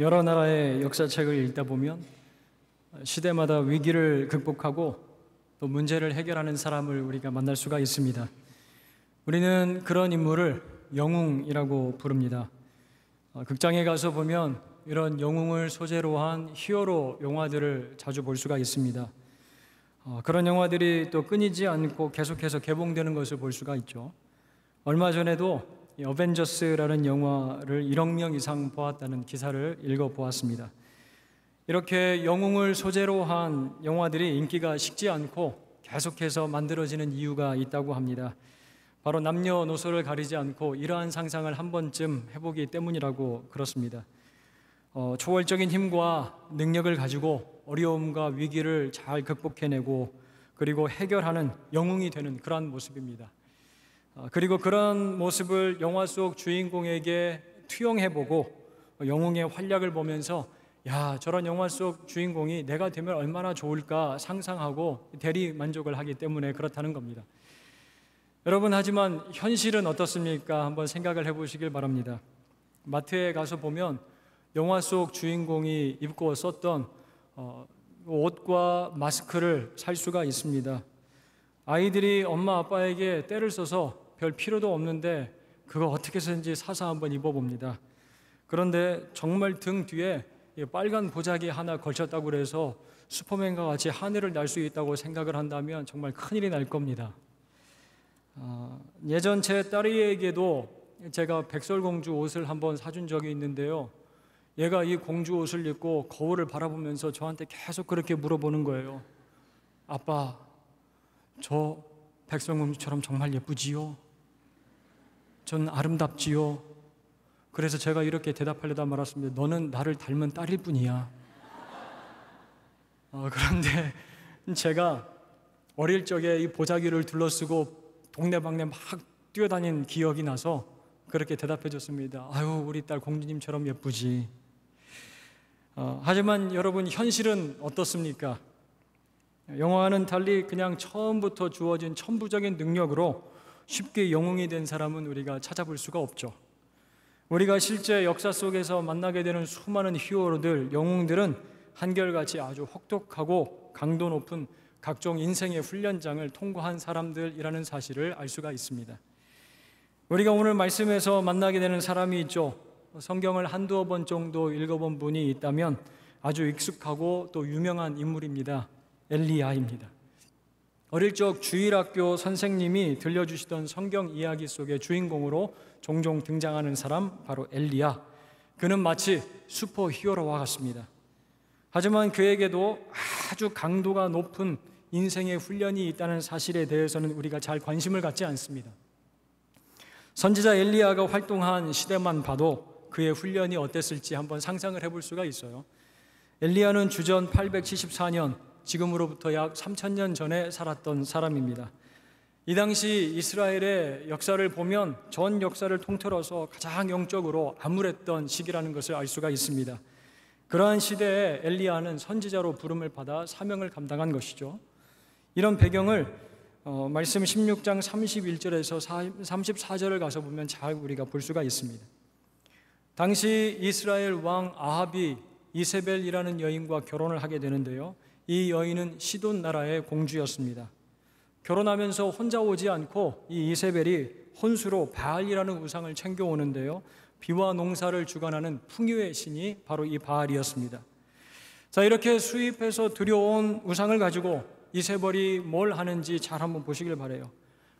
여러 나라의 역사책을 읽다 보면 시대마다 위기를 극복하고 또 문제를 해결하는 사람을 우리가 만날 수가 있습니다. 우리는 그런 인물을 영웅이라고 부릅니다. 어, 극장에 가서 보면 이런 영웅을 소재로 한 히어로 영화들을 자주 볼 수가 있습니다. 어, 그런 영화들이 또 끊이지 않고 계속해서 개봉되는 것을 볼 수가 있죠. 얼마 전에도 어벤져스라는 영화를 1억 명 이상 보았다는 기사를 읽어 보았습니다. 이렇게 영웅을 소재로 한 영화들이 인기가 식지 않고 계속해서 만들어지는 이유가 있다고 합니다. 바로 남녀노소를 가리지 않고 이러한 상상을 한 번쯤 해보기 때문이라고 그렇습니다. 어, 초월적인 힘과 능력을 가지고 어려움과 위기를 잘 극복해내고 그리고 해결하는 영웅이 되는 그러한 모습입니다. 어, 그리고 그런 모습을 영화 속 주인공에게 투영해보고 영웅의 활약을 보면서 야 저런 영화 속 주인공이 내가 되면 얼마나 좋을까 상상하고 대리 만족을 하기 때문에 그렇다는 겁니다. 여러분 하지만 현실은 어떻습니까? 한번 생각을 해보시길 바랍니다. 마트에 가서 보면 영화 속 주인공이 입고 썼던 어, 옷과 마스크를 살 수가 있습니다. 아이들이 엄마 아빠에게 때를 써서 별 필요도 없는데 그거 어떻게 해서든지 사서 한번 입어봅니다. 그런데 정말 등 뒤에 빨간 보자기 하나 걸쳤다고 그래서 슈퍼맨과 같이 하늘을 날 수 있다고 생각을 한다면 정말 큰일이 날 겁니다. 어, 예전 제 딸이에게도 제가 백설공주 옷을 한번 사준 적이 있는데요. 얘가 이 공주 옷을 입고 거울을 바라보면서 저한테 계속 그렇게 물어보는 거예요. 아빠, 저 백설공주처럼 정말 예쁘지요? 전 아름답지요. 그래서 제가 이렇게 대답하려다 말았습니다. 너는 나를 닮은 딸일 뿐이야. 어, 그런데 제가 어릴 적에 이 보자기를 둘러쓰고 동네방네 막 뛰어다닌 기억이 나서 그렇게 대답해 줬습니다. 아유, 우리 딸 공주님처럼 예쁘지. 어, 하지만 여러분, 현실은 어떻습니까? 영화는 달리 그냥 처음부터 주어진 천부적인 능력으로 쉽게 영웅이 된 사람은 우리가 찾아볼 수가 없죠. 우리가 실제 역사 속에서 만나게 되는 수많은 히어로들, 영웅들은 한결같이 아주 혹독하고 강도 높은 각종 인생의 훈련장을 통과한 사람들이라는 사실을 알 수가 있습니다. 우리가 오늘 말씀에서 만나게 되는 사람이 있죠. 성경을 한두어 번 정도 읽어본 분이 있다면 아주 익숙하고 또 유명한 인물입니다. 엘리야입니다. 어릴 적 주일학교 선생님이 들려주시던 성경 이야기 속의 주인공으로 종종 등장하는 사람 바로 엘리야. 그는 마치 슈퍼 히어로와 같습니다. 하지만 그에게도 아주 강도가 높은 인생의 훈련이 있다는 사실에 대해서는 우리가 잘 관심을 갖지 않습니다. 선지자 엘리야가 활동한 시대만 봐도 그의 훈련이 어땠을지 한번 상상을 해볼 수가 있어요. 엘리야는 주전 874년 지금으로부터 약 3천년 전에 살았던 사람입니다. 이 당시 이스라엘의 역사를 보면 전 역사를 통틀어서 가장 영적으로 암울했던 시기라는 것을 알 수가 있습니다. 그러한 시대에 엘리야는 선지자로 부름을 받아 사명을 감당한 것이죠. 이런 배경을 어, 말씀 16장 31절에서 34절을 가서 보면 잘 우리가 볼 수가 있습니다. 당시 이스라엘 왕 아합이 이세벨이라는 여인과 결혼을 하게 되는데요. 이 여인은 시돈 나라의 공주였습니다. 결혼하면서 혼자 오지 않고 이 이세벨이 혼수로 바알이라는 우상을 챙겨오는데요. 비와 농사를 주관하는 풍요의 신이 바로 이 바알이었습니다. 자, 이렇게 수입해서 들여온 우상을 가지고 이세벨이 뭘 하는지 잘 한번 보시길 바래요.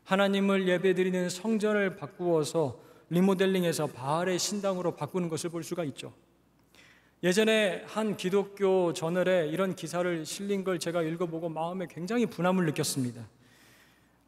하나님을 예배드리는 성전을 바꾸어서 리모델링해서 바알의 신당으로 바꾸는 것을 볼 수가 있죠. 예전에 한 기독교 저널에 이런 기사를 실린 걸 제가 읽어보고 마음에 굉장히 분함을 느꼈습니다.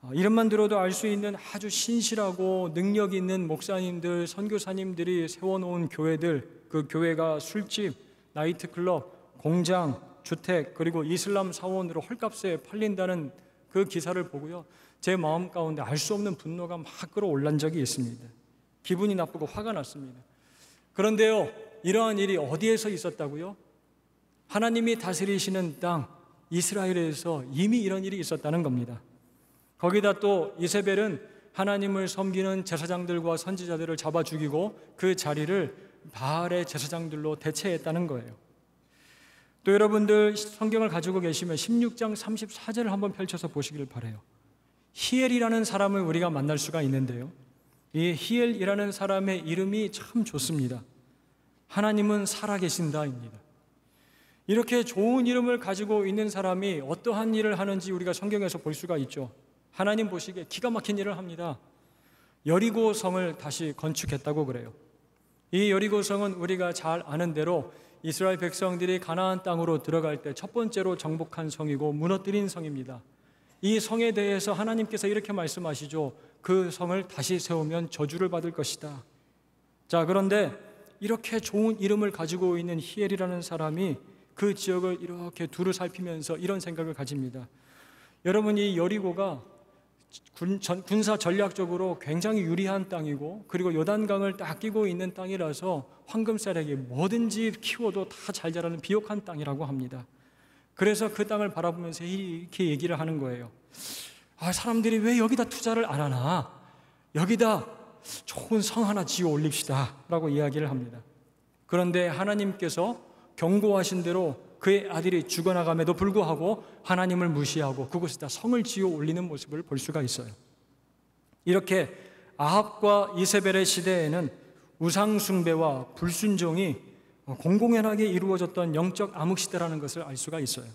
어, 이름만 들어도 알 수 있는 아주 신실하고 능력 있는 목사님들, 선교사님들이 세워놓은 교회들, 그 교회가 술집, 나이트클럽, 공장, 주택, 그리고 이슬람 사원으로 헐값에 팔린다는 그 기사를 보고요. 제 마음 가운데 알 수 없는 분노가 막 끌어올란 적이 있습니다. 기분이 나쁘고 화가 났습니다. 그런데요, 이러한 일이 어디에서 있었다고요? 하나님이 다스리시는 땅 이스라엘에서 이미 이런 일이 있었다는 겁니다. 거기다 또 이세벨은 하나님을 섬기는 제사장들과 선지자들을 잡아 죽이고 그 자리를 바알의 제사장들로 대체했다는 거예요. 또 여러분들 성경을 가지고 계시면 16장 34절을 한번 펼쳐서 보시길 바래요. 히엘이라는 사람을 우리가 만날 수가 있는데요. 이 히엘이라는 사람의 이름이 참 좋습니다. 하나님은 살아계신다입니다. 이렇게 좋은 이름을 가지고 있는 사람이 어떠한 일을 하는지 우리가 성경에서 볼 수가 있죠. 하나님 보시기에 기가 막힌 일을 합니다. 여리고 성을 다시 건축했다고 그래요. 이 여리고 성은 우리가 잘 아는 대로 이스라엘 백성들이 가나안 땅으로 들어갈 때 첫 번째로 정복한 성이고 무너뜨린 성입니다. 이 성에 대해서 하나님께서 이렇게 말씀하시죠. 그 성을 다시 세우면 저주를 받을 것이다. 자, 그런데 이렇게 좋은 이름을 가지고 있는 히엘이라는 사람이 그 지역을 이렇게 두루 살피면서 이런 생각을 가집니다. 여러분, 이 여리고가 군, 사 전략적으로 굉장히 유리한 땅이고 그리고 요단강을 딱 끼고 있는 땅이라서 황금쌀에게 뭐든지 키워도 다 잘 자라는 비옥한 땅이라고 합니다. 그래서 그 땅을 바라보면서 이렇게 얘기를 하는 거예요. 아, 사람들이 왜 여기다 투자를 안 하나? 여기다 좋은 성 하나 지어 올립시다. 라고 이야기를 합니다. 그런데 하나님께서 경고하신 대로 그의 아들이 죽어나감에도 불구하고 하나님을 무시하고 그곳에다 성을 지어 올리는 모습을 볼 수가 있어요. 이렇게 아합과 이세벨의 시대에는 우상숭배와 불순종이 공공연하게 이루어졌던 영적 암흑시대라는 것을 알 수가 있어요.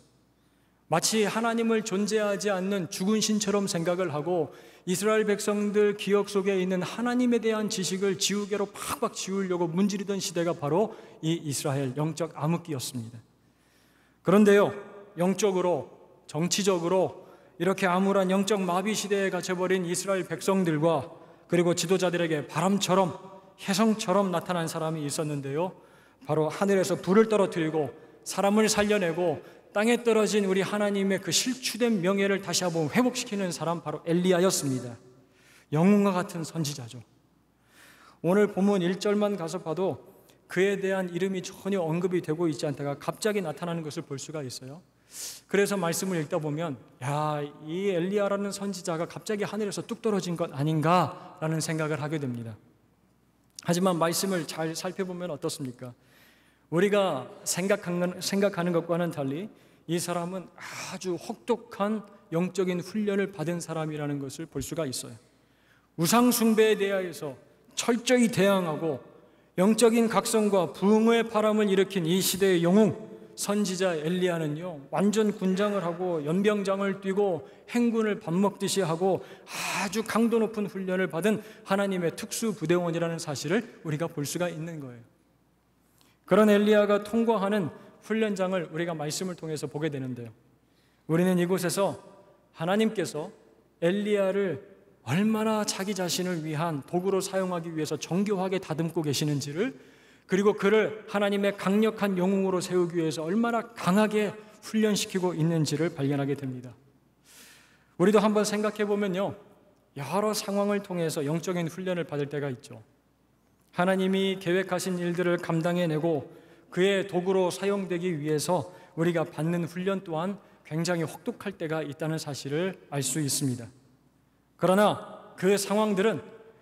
마치 하나님을 존재하지 않는 죽은 신처럼 생각을 하고 이스라엘 백성들 기억 속에 있는 하나님에 대한 지식을 지우개로 팍팍 지우려고 문지르던 시대가 바로 이 이스라엘 영적 암흑기였습니다. 그런데요, 영적으로, 정치적으로 이렇게 암울한 영적 마비 시대에 갇혀버린 이스라엘 백성들과 그리고 지도자들에게 바람처럼 혜성처럼 나타난 사람이 있었는데요. 바로 하늘에서 불을 떨어뜨리고 사람을 살려내고 땅에 떨어진 우리 하나님의 그 실추된 명예를 다시 한번 회복시키는 사람 바로 엘리야였습니다. 영웅과 같은 선지자죠. 오늘 본문 1절만 가서 봐도 그에 대한 이름이 전혀 언급이 되고 있지 않다가 갑자기 나타나는 것을 볼 수가 있어요. 그래서 말씀을 읽다 보면 야, 이 엘리야라는 선지자가 갑자기 하늘에서 뚝 떨어진 것 아닌가라는 생각을 하게 됩니다. 하지만 말씀을 잘 살펴보면 어떻습니까? 우리가 생각하는, 생각하는 것과는 달리 이 사람은 아주 혹독한 영적인 훈련을 받은 사람이라는 것을 볼 수가 있어요. 우상숭배에 대하여서 철저히 대항하고 영적인 각성과 부흥의 바람을 일으킨 이 시대의 영웅 선지자 엘리야는요 완전 군장을 하고 연병장을 뛰고 행군을 밥 먹듯이 하고 아주 강도 높은 훈련을 받은 하나님의 특수 부대원이라는 사실을 우리가 볼 수가 있는 거예요. 그런 엘리야가 통과하는 훈련장을 우리가 말씀을 통해서 보게 되는데요. 우리는 이곳에서 하나님께서 엘리야를 얼마나 자기 자신을 위한 도구로 사용하기 위해서 정교하게 다듬고 계시는지를 그리고 그를 하나님의 강력한 영웅으로 세우기 위해서 얼마나 강하게 훈련시키고 있는지를 발견하게 됩니다. 우리도 한번 생각해 보면요. 여러 상황을 통해서 영적인 훈련을 받을 때가 있죠. 하나님이 계획하신 일들을 감당해내고 그의 도구로 사용되기 위해서 우리가 받는 훈련 또한 굉장히 혹독할 때가 있다는 사실을 알 수 있습니다. 그러나 그 상황들은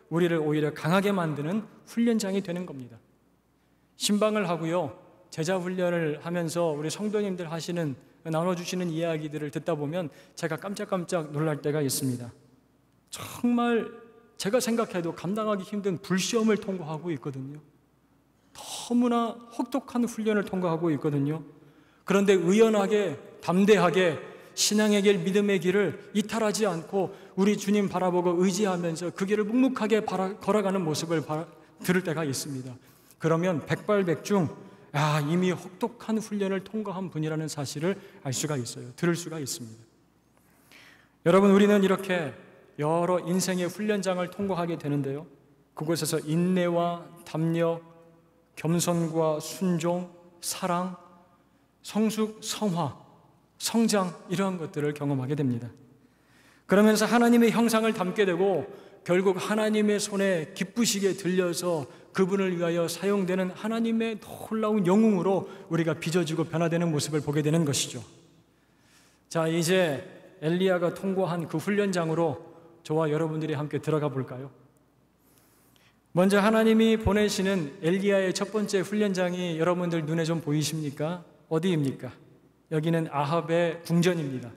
우리를 오히려 강하게 만드는 훈련장이 되는 겁니다. 신방을 하고요. 제자 훈련을 하면서 우리 성도님들 하시는 나눠주시는 이야기들을 듣다 보면 제가 깜짝깜짝 놀랄 때가 있습니다. 정말 제가 생각해도 감당하기 힘든 불시험을 통과하고 있거든요. 너무나 혹독한 훈련을 통과하고 있거든요. 그런데 의연하게, 담대하게 신앙의 길, 믿음의 길을 이탈하지 않고 우리 주님 바라보고 의지하면서 그 길을 묵묵하게 바라, 걸어가는 모습을 바, 들을 때가 있습니다. 그러면 백발백중 아, 이미 혹독한 훈련을 통과한 분이라는 사실을 알 수가 있어요. 들을 수가 있습니다. 여러분, 우리는 이렇게 여러 인생의 훈련장을 통과하게 되는데요. 그곳에서 인내와 담력, 겸손과 순종, 사랑, 성숙, 성화, 성장 이러한 것들을 경험하게 됩니다. 그러면서 하나님의 형상을 담게 되고 결국 하나님의 손에 기쁘시게 들려서 그분을 위하여 사용되는 하나님의 놀라운 영웅으로 우리가 빚어지고 변화되는 모습을 보게 되는 것이죠. 자, 이제 엘리야가 통과한 그 훈련장으로 저와 여러분들이 함께 들어가 볼까요? 먼저 하나님이 보내시는 엘리야의 첫 번째 훈련장이 여러분들 눈에 좀 보이십니까? 어디입니까? 여기는 아합의 궁전입니다.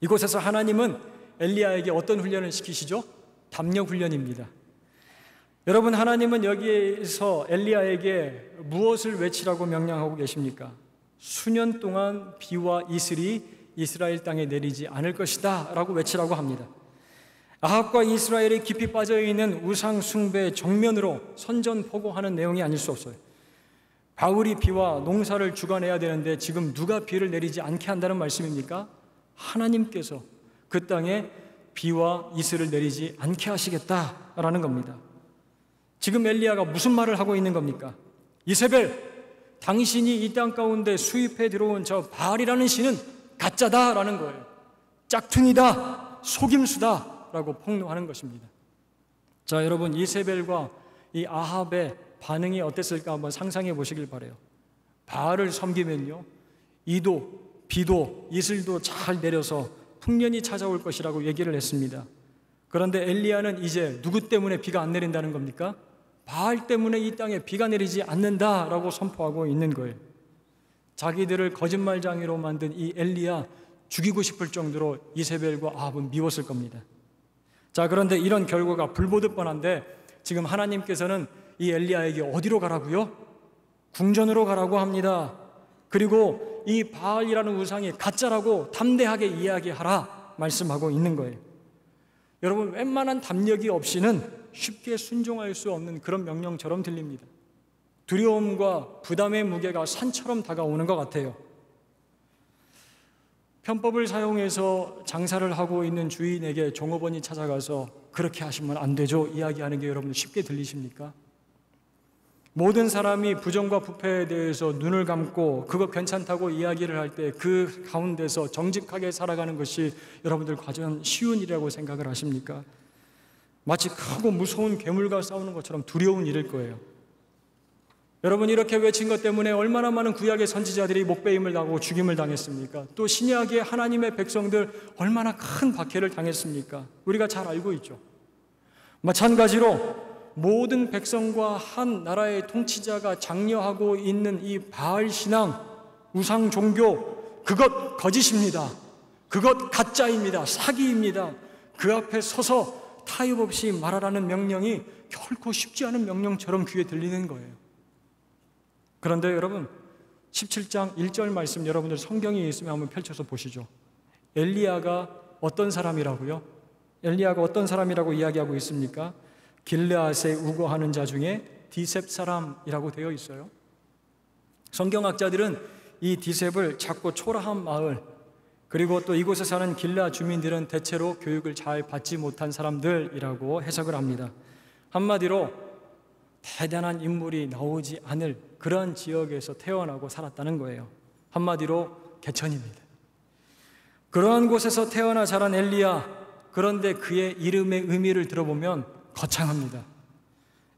이곳에서 하나님은 엘리야에게 어떤 훈련을 시키시죠? 담력 훈련입니다. 여러분 하나님은 여기에서 엘리야에게 무엇을 외치라고 명령하고 계십니까? 수년 동안 비와 이슬이 이스라엘 땅에 내리지 않을 것이다라고 외치라고 합니다. 아합과 이스라엘이 깊이 빠져 있는 우상 숭배 정면으로 선전포고하는 내용이 아닐 수 없어요. 바울이 비와 농사를 주관해야 되는데 지금 누가 비를 내리지 않게 한다는 말씀입니까? 하나님께서 그 땅에 비와 이슬을 내리지 않게 하시겠다라는 겁니다. 지금 엘리야가 무슨 말을 하고 있는 겁니까? 이세벨, 당신이 이 땅 가운데 수입해 들어온 저 바알이라는 신은 가짜다라는 거예요. 짝퉁이다, 속임수다 라고 폭로하는 것입니다. 자, 여러분 이세벨과 이 아합의 반응이 어땠을까 한번 상상해 보시길 바래요. 바알을 섬기면요, 이도, 비도, 이슬도 잘 내려서 풍년이 찾아올 것이라고 얘기를 했습니다. 그런데 엘리야는 이제 누구 때문에 비가 안 내린다는 겁니까? 바알 때문에 이 땅에 비가 내리지 않는다라고 선포하고 있는 거예요. 자기들을 거짓말장애로 만든 이 엘리야 죽이고 싶을 정도로 이세벨과 아합은 미웠을 겁니다. 자, 그런데 이런 결과가 불보듯 뻔한데 지금 하나님께서는 이 엘리야에게 어디로 가라고요? 궁전으로 가라고 합니다. 그리고 이 바알이라는 우상이 가짜라고 담대하게 이야기하라 말씀하고 있는 거예요. 여러분 웬만한 담력이 없이는 쉽게 순종할 수 없는 그런 명령처럼 들립니다. 두려움과 부담의 무게가 산처럼 다가오는 것 같아요. 편법을 사용해서 장사를 하고 있는 주인에게 종업원이 찾아가서 그렇게 하시면 안 되죠. 이야기하는 게 여러분 쉽게 들리십니까? 모든 사람이 부정과 부패에 대해서 눈을 감고 그거 괜찮다고 이야기를 할 때 그 가운데서 정직하게 살아가는 것이 여러분들 과연 쉬운 일이라고 생각을 하십니까? 마치 크고 무서운 괴물과 싸우는 것처럼 두려운 일일 거예요. 여러분 이렇게 외친 것 때문에 얼마나 많은 구약의 선지자들이 목배임을 당하고 죽임을 당했습니까? 또 신약의 하나님의 백성들 얼마나 큰 박해를 당했습니까? 우리가 잘 알고 있죠. 마찬가지로 모든 백성과 한 나라의 통치자가 장려하고 있는 이 바알 신앙, 우상 종교, 그것 거짓입니다. 그것 가짜입니다. 사기입니다. 그 앞에 서서 타협 없이 말하라는 명령이 결코 쉽지 않은 명령처럼 귀에 들리는 거예요. 그런데 여러분, 17장 1절 말씀 여러분들 성경에 있으면 한번 펼쳐서 보시죠. 엘리야가 어떤 사람이라고요? 엘리야가 어떤 사람이라고 이야기하고 있습니까? 길르앗에 우거하는 자 중에 디셉 사람이라고 되어 있어요. 성경학자들은 이 디셉을 작고 초라한 마을, 그리고 또 이곳에 사는 길라 주민들은 대체로 교육을 잘 받지 못한 사람들이라고 해석을 합니다. 한마디로 대단한 인물이 나오지 않을 그런 지역에서 태어나고 살았다는 거예요. 한마디로 개천입니다. 그러한 곳에서 태어나 자란 엘리야, 그런데 그의 이름의 의미를 들어보면 거창합니다.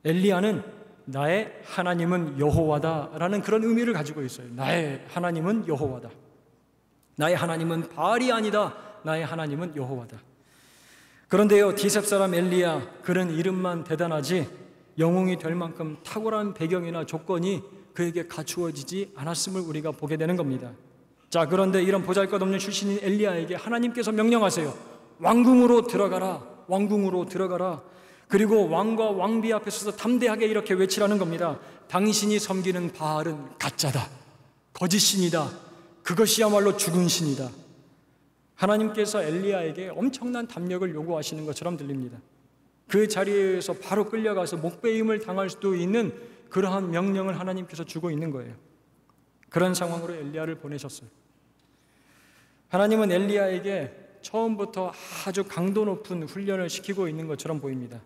엘리야는 나의 하나님은 여호와다라는 그런 의미를 가지고 있어요. 나의 하나님은 여호와다. 나의 하나님은 바알이 아니다. 나의 하나님은 여호와다. 그런데요, 디셉 사람 엘리야 그런 이름만 대단하지 영웅이 될 만큼 탁월한 배경이나 조건이 그에게 갖추어지지 않았음을 우리가 보게 되는 겁니다. 자, 그런데 이런 보잘것없는 출신인 엘리야에게 하나님께서 명령하세요. 왕궁으로 들어가라. 왕궁으로 들어가라. 그리고 왕과 왕비 앞에 서서 담대하게 이렇게 외치라는 겁니다. 당신이 섬기는 바알은 가짜다. 거짓신이다. 그것이야말로 죽은 신이다. 하나님께서 엘리야에게 엄청난 담력을 요구하시는 것처럼 들립니다. 그 자리에서 바로 끌려가서 목배임을 당할 수도 있는 그러한 명령을 하나님께서 주고 있는 거예요. 그런 상황으로 엘리야를 보내셨어요. 하나님은 엘리야에게 처음부터 아주 강도 높은 훈련을 시키고 있는 것처럼 보입니다.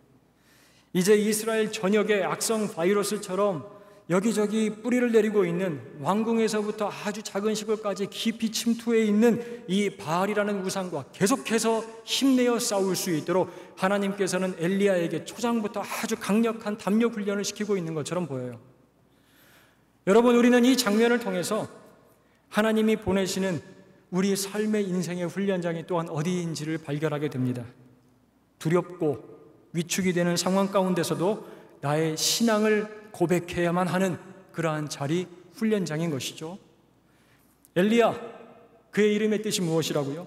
이제 이스라엘 전역의 악성 바이러스처럼 여기저기 뿌리를 내리고 있는 왕궁에서부터 아주 작은 시골까지 깊이 침투해 있는 이 바알이라는 우상과 계속해서 힘내어 싸울 수 있도록 하나님께서는 엘리야에게 초장부터 아주 강력한 담력 훈련을 시키고 있는 것처럼 보여요. 여러분 우리는 이 장면을 통해서 하나님이 보내시는 우리 삶의 인생의 훈련장이 또한 어디인지를 발견하게 됩니다. 두렵고 위축이 되는 상황 가운데서도 나의 신앙을 고백해야만 하는 그러한 자리 훈련장인 것이죠. 엘리야, 그의 이름의 뜻이 무엇이라고요?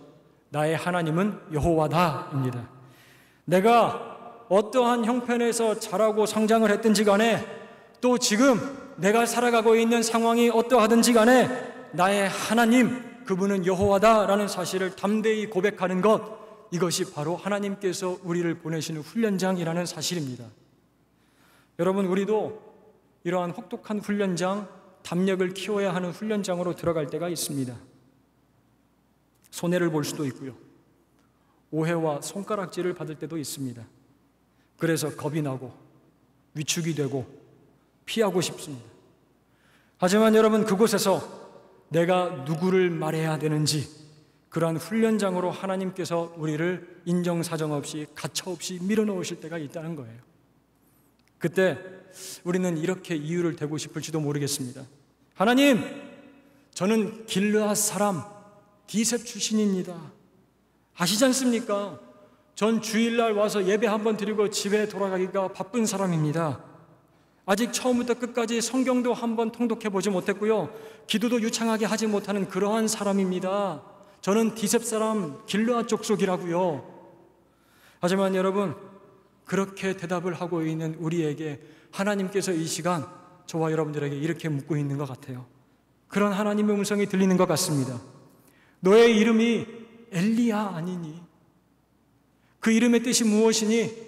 나의 하나님은 여호와다입니다. 내가 어떠한 형편에서 자라고 성장을 했든지 간에 또 지금 내가 살아가고 있는 상황이 어떠하든지 간에 나의 하나님, 그분은 여호와다라는 사실을 담대히 고백하는 것, 이것이 바로 하나님께서 우리를 보내시는 훈련장이라는 사실입니다. 여러분, 우리도 이러한 혹독한 훈련장, 담력을 키워야 하는 훈련장으로 들어갈 때가 있습니다. 손해를 볼 수도 있고요. 오해와 손가락질을 받을 때도 있습니다. 그래서 겁이 나고 위축이 되고 피하고 싶습니다. 하지만 여러분 그곳에서 내가 누구를 말해야 되는지 그러한 훈련장으로 하나님께서 우리를 인정사정 없이 가차 없이 밀어넣으실 때가 있다는 거예요. 그때 우리는 이렇게 이유를 대고 싶을지도 모르겠습니다. 하나님, 저는 길르앗 사람 디셉 출신입니다. 아시지 않습니까? 전 주일날 와서 예배 한 번 드리고 집에 돌아가기가 바쁜 사람입니다. 아직 처음부터 끝까지 성경도 한번 통독해 보지 못했고요. 기도도 유창하게 하지 못하는 그러한 사람입니다. 저는 디셉 사람 길르앗 족속이라고요. 하지만 여러분, 그렇게 대답을 하고 있는 우리에게 하나님께서 이 시간 저와 여러분들에게 이렇게 묻고 있는 것 같아요. 그런 하나님의 음성이 들리는 것 같습니다. 너의 이름이 엘리야 아니니? 그 이름의 뜻이 무엇이니?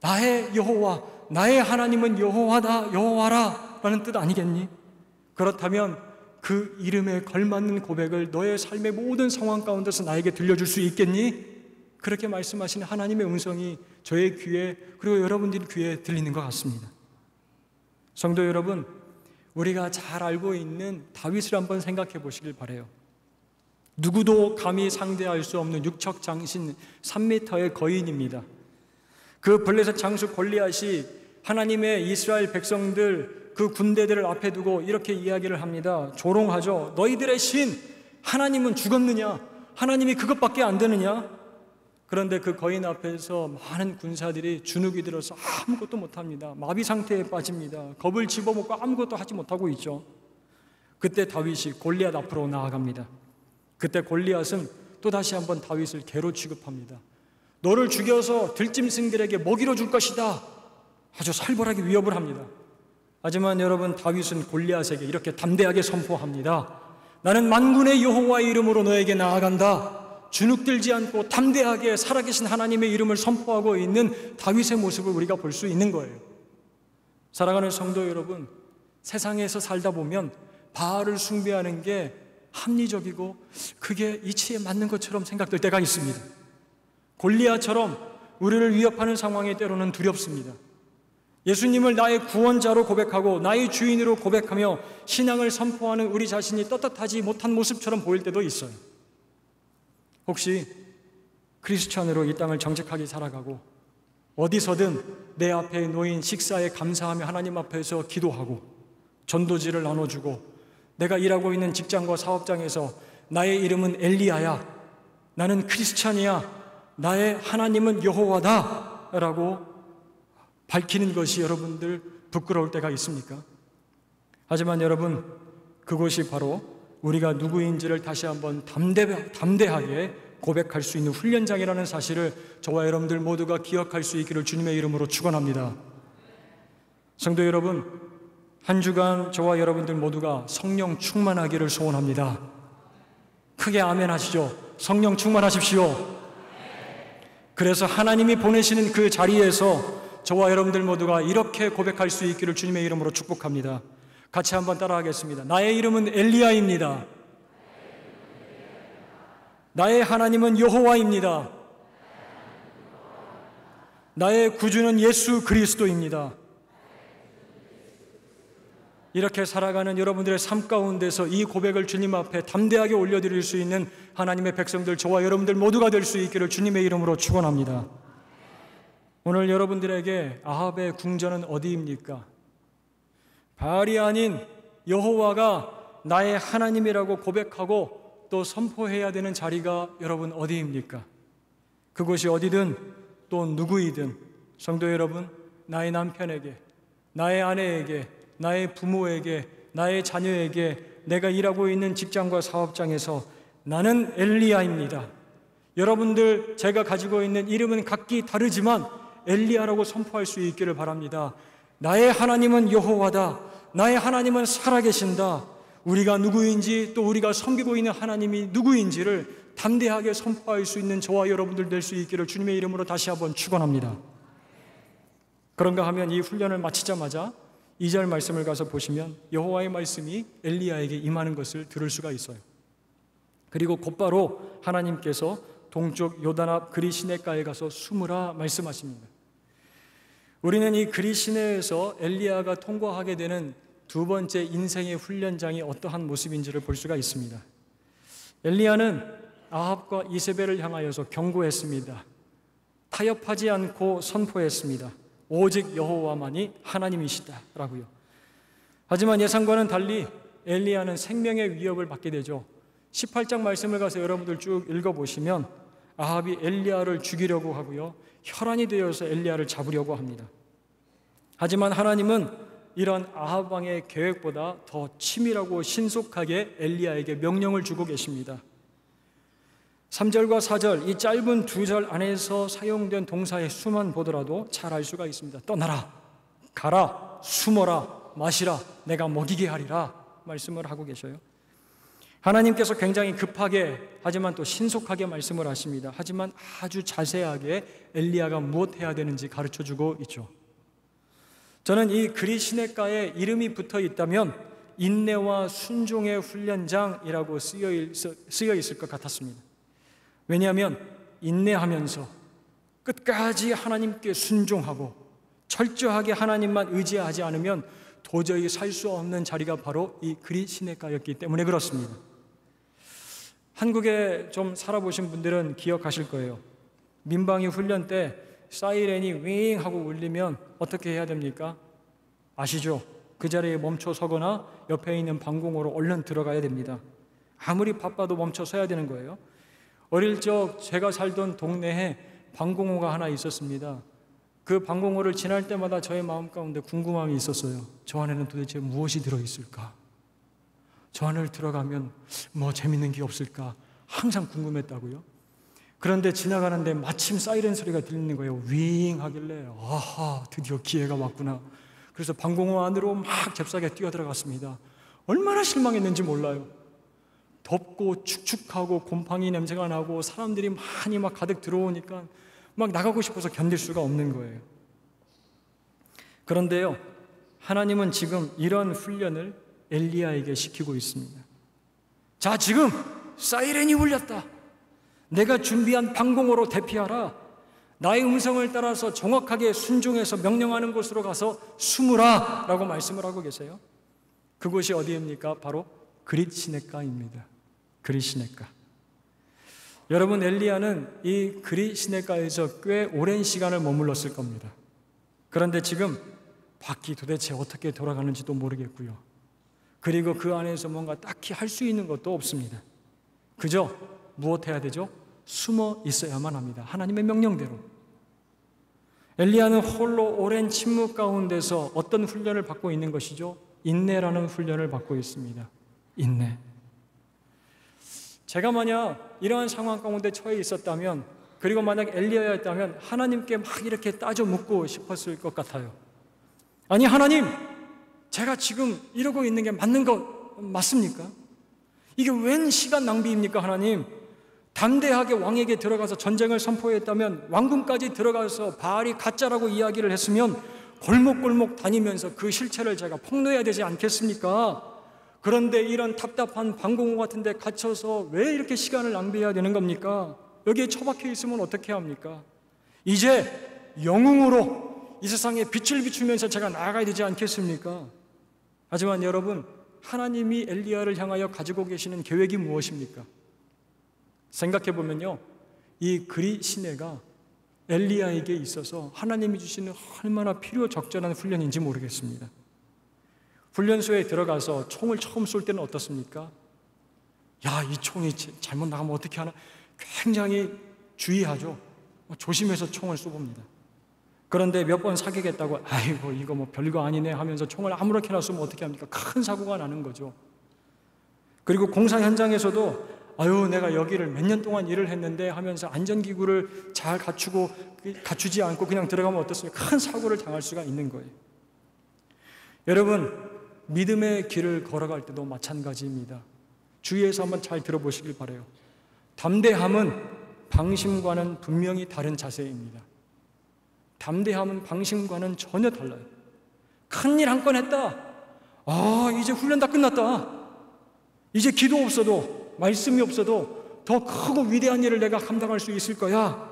나의 여호와, 나의 하나님은 여호와다, 여호와라 라는 뜻 아니겠니? 그렇다면 그 이름에 걸맞는 고백을 너의 삶의 모든 상황 가운데서 나에게 들려줄 수 있겠니? 그렇게 말씀하시는 하나님의 음성이 저의 귀에 그리고 여러분들 귀에 들리는 것 같습니다. 성도 여러분, 우리가 잘 알고 있는 다윗을 한번 생각해 보시길 바래요. 누구도 감히 상대할 수 없는 육척 장신 3m의 거인입니다. 그 블레셋 장수 골리앗이 하나님의 이스라엘 백성들 그 군대들을 앞에 두고 이렇게 이야기를 합니다. 조롱하죠. 너희들의 신 하나님은 죽었느냐? 하나님이 그것밖에 안 되느냐? 그런데 그 거인 앞에서 많은 군사들이 주눅이 들어서 아무것도 못합니다. 마비 상태에 빠집니다. 겁을 집어먹고 아무것도 하지 못하고 있죠. 그때 다윗이 골리앗 앞으로 나아갑니다. 그때 골리앗은 또 다시 한번 다윗을 개로 취급합니다. 너를 죽여서 들짐승들에게 먹이로 줄 것이다. 아주 살벌하게 위협을 합니다. 하지만 여러분 다윗은 골리앗에게 이렇게 담대하게 선포합니다. 나는 만군의 여호와의 이름으로 너에게 나아간다. 주눅들지 않고 담대하게 살아계신 하나님의 이름을 선포하고 있는 다윗의 모습을 우리가 볼 수 있는 거예요. 사랑하는 성도 여러분, 세상에서 살다 보면 바알을 숭배하는 게 합리적이고 그게 이치에 맞는 것처럼 생각될 때가 있습니다. 골리아처럼 우리를 위협하는 상황에 때로는 두렵습니다. 예수님을 나의 구원자로 고백하고 나의 주인으로 고백하며 신앙을 선포하는 우리 자신이 떳떳하지 못한 모습처럼 보일 때도 있어요. 혹시 크리스천으로 이 땅을 정직하게 살아가고 어디서든 내 앞에 놓인 식사에 감사하며 하나님 앞에서 기도하고 전도지를 나눠주고 내가 일하고 있는 직장과 사업장에서 나의 이름은 엘리야야 나는 크리스찬이야 나의 하나님은 여호와다 라고 밝히는 것이 여러분들 부끄러울 때가 있습니까? 하지만 여러분 그것이 바로 우리가 누구인지를 다시 한번 담대, 담대하게 고백할 수 있는 훈련장이라는 사실을 저와 여러분들 모두가 기억할 수 있기를 주님의 이름으로 축원합니다. 성도 여러분, 한 주간 저와 여러분들 모두가 성령 충만하기를 소원합니다. 크게 아멘 하시죠. 성령 충만하십시오. 그래서 하나님이 보내시는 그 자리에서 저와 여러분들 모두가 이렇게 고백할 수 있기를 주님의 이름으로 축복합니다. 같이 한번 따라하겠습니다. 나의 이름은 엘리야입니다. 나의 하나님은 여호와입니다. 나의 구주는 예수 그리스도입니다. 이렇게 살아가는 여러분들의 삶 가운데서 이 고백을 주님 앞에 담대하게 올려드릴 수 있는 하나님의 백성들, 저와 여러분들 모두가 될 수 있기를 주님의 이름으로 축원합니다. 오늘 여러분들에게 아합의 궁전은 어디입니까? 바알이 아닌 여호와가 나의 하나님이라고 고백하고 또 선포해야 되는 자리가 여러분 어디입니까? 그곳이 어디든 또 누구이든 성도 여러분 나의 남편에게 나의 아내에게, 나의 부모에게, 나의 자녀에게 내가 일하고 있는 직장과 사업장에서 나는 엘리야입니다. 여러분들 제가 가지고 있는 이름은 각기 다르지만 엘리야라고 선포할 수 있기를 바랍니다. 나의 하나님은 여호와다. 나의 하나님은 살아계신다. 우리가 누구인지 또 우리가 섬기고 있는 하나님이 누구인지를 담대하게 선포할 수 있는 저와 여러분들 될 수 있기를 주님의 이름으로 다시 한번 축원합니다. 그런가 하면 이 훈련을 마치자마자 2절 말씀을 가서 보시면 여호와의 말씀이 엘리야에게 임하는 것을 들을 수가 있어요. 그리고 곧바로 하나님께서 동쪽 요단 앞 그리 시내가에 가서 숨으라 말씀하십니다. 우리는 이 그리 시내에서 엘리야가 통과하게 되는 두 번째 인생의 훈련장이 어떠한 모습인지를 볼 수가 있습니다. 엘리야는 아합과 이세벨을 향하여서 경고했습니다. 타협하지 않고 선포했습니다. 오직 여호와만이 하나님이시다라고요. 하지만 예상과는 달리 엘리야는 생명의 위협을 받게 되죠. 18장 말씀을 가서 여러분들 쭉 읽어 보시면 아합이 엘리야를 죽이려고 하고요. 혈안이 되어서 엘리야를 잡으려고 합니다. 하지만 하나님은 이런 아합 왕의 계획보다 더 치밀하고 신속하게 엘리야에게 명령을 주고 계십니다. 3절과 4절 이 짧은 두 절 안에서 사용된 동사의 수만 보더라도 잘 알 수가 있습니다. 떠나라, 가라, 숨어라, 마시라, 내가 먹이게 하리라 말씀을 하고 계셔요. 하나님께서 굉장히 급하게 하지만 또 신속하게 말씀을 하십니다. 하지만 아주 자세하게 엘리야가 무엇 해야 되는지 가르쳐 주고 있죠. 저는 이 그리 시내가에 이름이 붙어 있다면 인내와 순종의 훈련장이라고 쓰여 있을 것 같았습니다. 왜냐하면 인내하면서 끝까지 하나님께 순종하고 철저하게 하나님만 의지하지 않으면 도저히 살 수 없는 자리가 바로 이 그리 시내가였기 때문에 그렇습니다. 한국에 좀 살아보신 분들은 기억하실 거예요. 민방위 훈련 때 사이렌이 윙 하고 울리면 어떻게 해야 됩니까? 아시죠? 그 자리에 멈춰 서거나 옆에 있는 방공호로 얼른 들어가야 됩니다. 아무리 바빠도 멈춰 서야 되는 거예요. 어릴 적 제가 살던 동네에 방공호가 하나 있었습니다. 그 방공호를 지날 때마다 저의 마음 가운데 궁금함이 있었어요. 저 안에는 도대체 무엇이 들어있을까? 저 안을 들어가면 뭐 재밌는 게 없을까? 항상 궁금했다고요. 그런데 지나가는데 마침 사이렌 소리가 들리는 거예요. 윙 하길래, 아하, 드디어 기회가 왔구나. 그래서 방공호 안으로 막 잽싸게 뛰어 들어갔습니다. 얼마나 실망했는지 몰라요. 덥고 축축하고 곰팡이 냄새가 나고 사람들이 많이 막 가득 들어오니까 막 나가고 싶어서 견딜 수가 없는 거예요. 그런데요, 하나님은 지금 이런 훈련을 엘리야에게 시키고 있습니다. 자, 지금 사이렌이 울렸다. 내가 준비한 방공호로 대피하라. 나의 음성을 따라서 정확하게 순종해서 명령하는 곳으로 가서 숨으라 라고 말씀을 하고 계세요. 그곳이 어디입니까? 바로 그릿 시내가입니다. 그릿 시내가. 여러분 엘리야는 이 그릿 시내가에서 꽤 오랜 시간을 머물렀을 겁니다. 그런데 지금 밖이 도대체 어떻게 돌아가는지도 모르겠고요. 그리고 그 안에서 뭔가 딱히 할 수 있는 것도 없습니다. 그저 무엇 해야 되죠? 숨어 있어야만 합니다. 하나님의 명령대로. 엘리야는 홀로 오랜 침묵 가운데서 어떤 훈련을 받고 있는 것이죠? 인내라는 훈련을 받고 있습니다. 인내. 제가 만약 이러한 상황 가운데 처해 있었다면 그리고 만약 엘리야였다면 하나님께 막 이렇게 따져 묻고 싶었을 것 같아요. 아니 하나님, 제가 지금 이러고 있는 게 맞는 것 맞습니까? 이게 웬 시간 낭비입니까, 하나님? 담대하게 왕에게 들어가서 전쟁을 선포했다면 왕궁까지 들어가서 바알이 가짜라고 이야기를 했으면 골목골목 다니면서 그 실체를 제가 폭로해야 되지 않겠습니까? 그런데 이런 답답한 방공호 같은 데 갇혀서 왜 이렇게 시간을 낭비해야 되는 겁니까? 여기에 처박혀 있으면 어떻게 합니까? 이제 영웅으로 이 세상에 빛을 비추면서 제가 나아가야 되지 않겠습니까? 하지만 여러분, 하나님이 엘리야를 향하여 가지고 계시는 계획이 무엇입니까? 생각해 보면요. 이 그리 시내가 엘리야에게 있어서 하나님이 주시는 얼마나 필요 적절한 훈련인지 모르겠습니다. 훈련소에 들어가서 총을 처음 쏠 때는 어떻습니까? 야, 이 총이 잘못 나가면 어떻게 하나? 굉장히 주의하죠. 조심해서 총을 쏘봅니다. 그런데 몇 번 사귀겠다고 아이고 이거 뭐 별거 아니네 하면서 총을 아무렇게나 쏘면 어떻게 합니까? 큰 사고가 나는 거죠. 그리고 공사 현장에서도 아유 내가 여기를 몇 년 동안 일을 했는데 하면서 안전기구를 잘 갖추고 갖추지 않고 그냥 들어가면 어떻습니까? 큰 사고를 당할 수가 있는 거예요. 여러분 믿음의 길을 걸어갈 때도 마찬가지입니다. 주위에서 한번 잘 들어보시길 바래요. 담대함은 방심과는 분명히 다른 자세입니다. 담대함은 방심과는 전혀 달라요. 큰일 한 건 했다. 아, 이제 훈련 다 끝났다. 이제 기도 없어도, 말씀이 없어도 더 크고 위대한 일을 내가 감당할 수 있을 거야.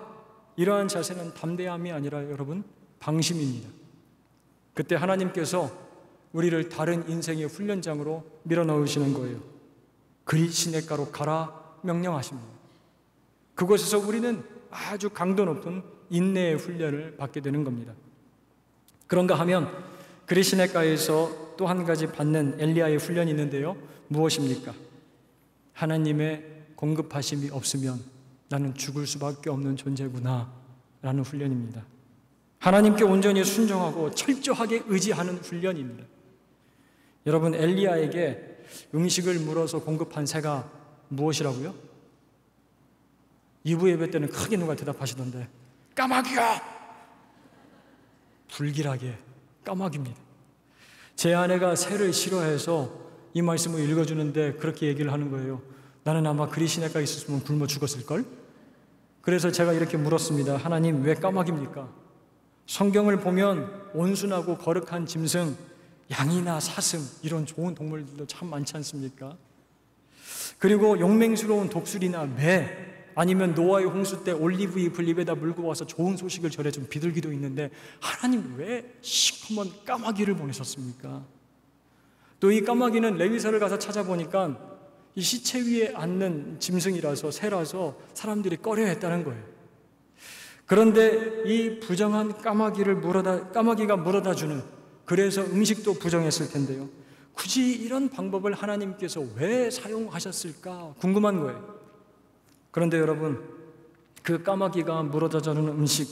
이러한 자세는 담대함이 아니라 여러분, 방심입니다. 그때 하나님께서 우리를 다른 인생의 훈련장으로 밀어 넣으시는 거예요. 그리 시냇가로 가라 명령하십니다. 그곳에서 우리는 아주 강도 높은 인내의 훈련을 받게 되는 겁니다. 그런가 하면 그리시네가에서 또 한 가지 받는 엘리야의 훈련이 있는데요. 무엇입니까? 하나님의 공급하심이 없으면 나는 죽을 수밖에 없는 존재구나 라는 훈련입니다. 하나님께 온전히 순종하고 철저하게 의지하는 훈련입니다. 여러분 엘리야에게 음식을 물어서 공급한 새가 무엇이라고요? 2부 예배 때는 크게 누가 대답하시던데 까마귀야! 불길하게 까마귀입니다. 제 아내가 새를 싫어해서 이 말씀을 읽어주는데 그렇게 얘기를 하는 거예요. 나는 아마 그리시네가 있었으면 굶어 죽었을걸? 그래서 제가 이렇게 물었습니다. 하나님, 왜 까마귀입니까? 성경을 보면 온순하고 거룩한 짐승, 양이나 사슴, 이런 좋은 동물들도 참 많지 않습니까? 그리고 용맹스러운 독수리나 매, 아니면 노아의 홍수 때 올리브 잎을 입에다 물고 와서 좋은 소식을 전해준 비둘기도 있는데 하나님 왜 시커먼 까마귀를 보내셨습니까? 또 이 까마귀는 레위서를 가서 찾아보니까 이 시체 위에 앉는 짐승이라서 새라서 사람들이 꺼려했다는 거예요. 그런데 이 부정한 까마귀를 물어다 까마귀가 물어다 주는 그래서 음식도 부정했을 텐데요. 굳이 이런 방법을 하나님께서 왜 사용하셨을까 궁금한 거예요. 그런데 여러분, 그 까마귀가 물어다 주는 음식,